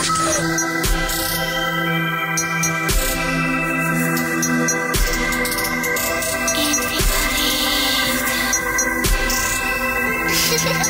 Ha ha ha!